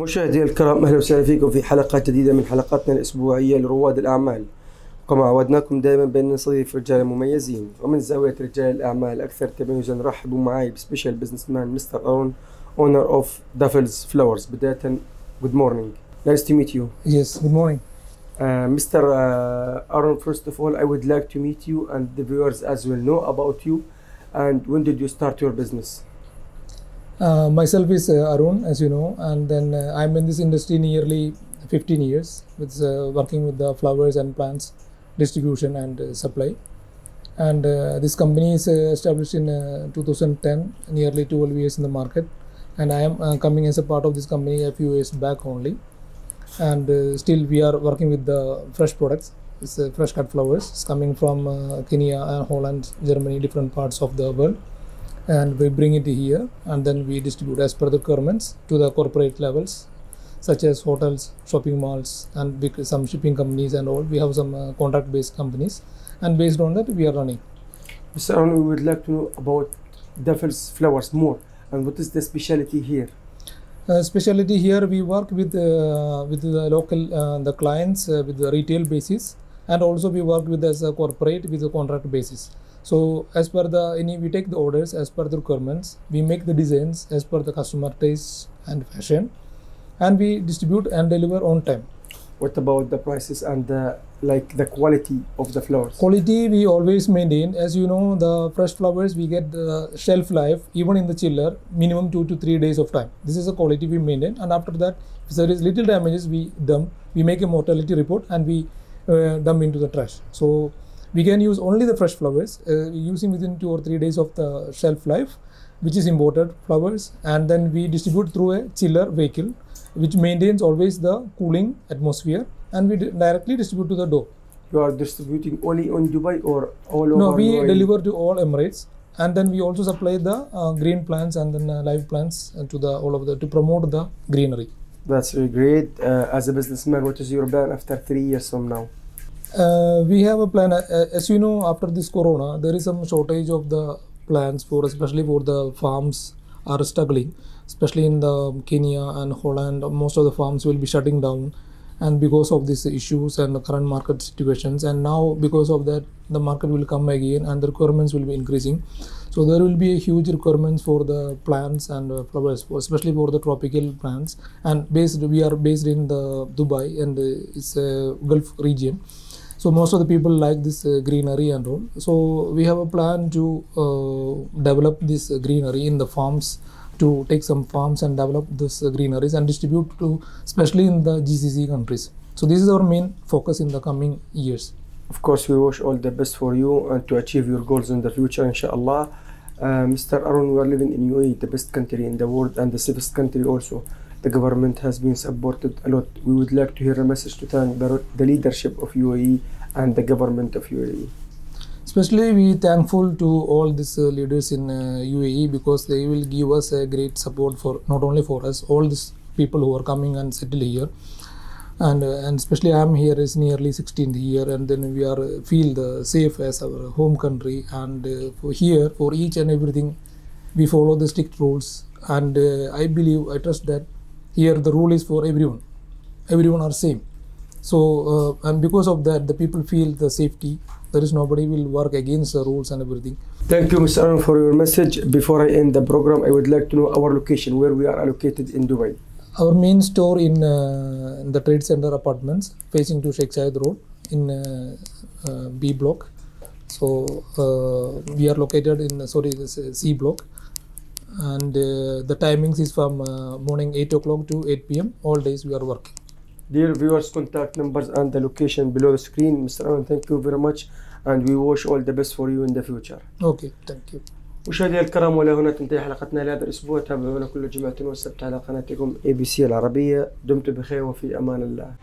مشاهدينا الكرام أهلا وسهلا فيكم في حلقة جديدة من حلقاتنا الأسبوعية لرواد الأعمال كما عودناكم دائما بان نستضيف رجالا مميزين ومن زاوية رجال الأعمال الاكثر تميزا رحبوا معي بسبيشال بزنس مان مستر أرون اونر اوف دافلز فلاورز بداية جود مورنينج Nice to meet you. Yes, good morning. Uh, Mr. Uh, Aaron, first of all, I would like to meet you and the viewers as well know about you. And when did you start your business? Uh, myself is uh, Arun, as you know, and then uh, I'm in this industry nearly 15 years, with uh, working with the flowers and plants distribution and uh, supply. And this company is established in uh, 2010, nearly 12 years in the market. And I am coming as a part of this company a few years back only. And still, we are working with the fresh products. It's fresh cut flowers. It's coming from Kenya and Holland, Germany, different parts of the world and we bring it here and then we distribute as per the requirements to the corporate levels such as hotels shopping malls and some shipping companies and all we have some uh, contract based companies and based on that we are running Mr. Arun, we would like to know about Daffodils Flowers more. And what is the specialty here? uh, specialty here we work with uh, with the local uh, the clients uh, with the retail basis and also we work with as a corporate with the contract basis so as per the any we take the orders as per the requirements. We make the designs as per the customer taste and fashion. And we distribute and deliver on time. What about the prices and the like the quality of the flowers? quality we always maintain. As you know the fresh flowers we get the shelf life even in the chiller minimum 2 to 3 days of time. This is the quality we maintain. And after that if there is little damages we dump we make a mortality report and we uh, dump into the trash. So we can use only the fresh flowers uh, using within 2 or 3 days of the shelf life which is imported flowers and then we distribute through a chiller vehicle which maintains always the cooling atmosphere and we directly distribute to the door You are distributing only on Dubai or all over? no, we UAE? deliver to all Emirates, and then we also supply the uh, green plants and then uh, live plants uh, to the all of the to promote the greenery. That's really great. Uh, as a businessman, what is your plan after three years from now? Uh, we have a plan. Uh, as you know, after this corona, there is some shortage of the plants for especially for the farms are struggling, especially in the Kenya and Holland. Most of the farms will be shutting down, and because of these issues and the current market situations, and now because of that, the market will come again and the requirements will be increasing. So there will be a huge requirements for the plants and uh, flowers, especially for the tropical plants. And based, we are based in the Dubai and it's a Gulf region so most of the people like this uh, greenery and all so we have a plan to uh, develop this greenery in the farms to take some farms and develop this greeneries and distribute to especially in the gcc countries so this is our main focus in the coming years Of course, we wish all the best for you and to achieve your goals in the future, inshallah. Uh, Mr. Arun, we are living in UAE, the best country in the world and the safest country also. The government has been supported a lot. We would like to hear a message to thank the, the leadership of UAE and the government of UAE. especially we thankful to all these uh, leaders in uh, uae because they will give us a great support for not only for us all these people who are coming and settle here and uh, and especially i'm here is nearly 16th year and then we are uh, feel the safe as our home country and uh, for here for each and everything we follow the strict rules and uh, i believe i trust that here the rule is for everyone everyone are same so uh, and because of that the people feel the safety there is nobody will work against the rules and everything Thank you, Mr. Arun, for your message. Before I end the program, I would like to know our location, where we are allocated in Dubai. our main store in, uh, in the trade center apartments facing to Sheikh Zayed Road in uh, uh, B block. So uh, we are located in sorry C block, and uh, the timings is from uh, morning 8 o'clock to 8 p.m. All days we are working. Dear viewers, contact numbers and the location below the screen. Mr. Aaron, thank you very much and we wish all the best for you in the future. Okay, thank you. مشاهدينا الكرام ولا هنا تنتهي حلقتنا لهذا الأسبوع تابعونا كل جمعة والسبت على قناتكم اي بي سي العربية دمتم بخير وفي أمان الله